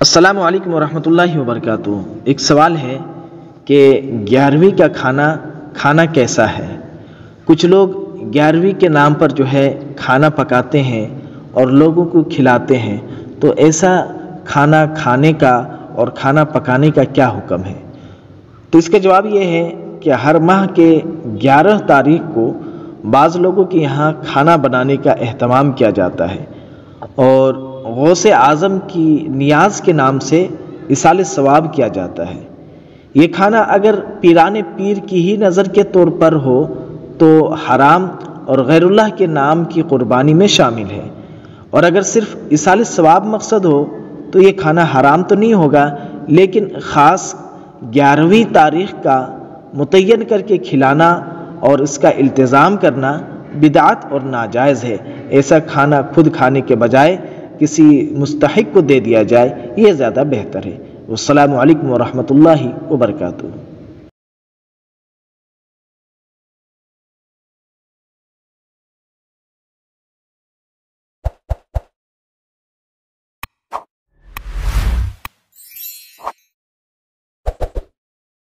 अस्सलाम वालेकुम रहमतुल्लाहि व एक सवाल है कि ग्यारहवीं का खाना खाना कैसा है? कुछ लोग ग्यारहवीं के नाम पर जो है खाना पकाते हैं और लोगों को खिलाते हैं तो ऐसा खाना खाने का और खाना पकाने का क्या हुक्म है? तो इसका जवाब ये है कि हर माह के 11 तारीख को बाज़ लोगों के यहाँ खाना बनाने का अहतमाम किया जाता है। और गौस आज़म की नियाज के नाम से इसाल सवाब किया जाता है। ये खाना अगर पीरान पीर की ही नज़र के तौर पर हो तो हराम और गैरुल्लाह के नाम की कुर्बानी में शामिल है। और अगर सिर्फ़ इसाल सवाब मकसद हो तो ये खाना हराम तो नहीं होगा, लेकिन ख़ास ग्यारहवीं तारीख का मुतन करके खिलाना और इसका इल्तज़ाम करना बिदात और नाजायज़ है। ऐसा खाना खुद खाने के बजाय किसी मुस्तक को दे दिया जाए ये ज़्यादा बेहतर है। वालकम वरहमल वर्का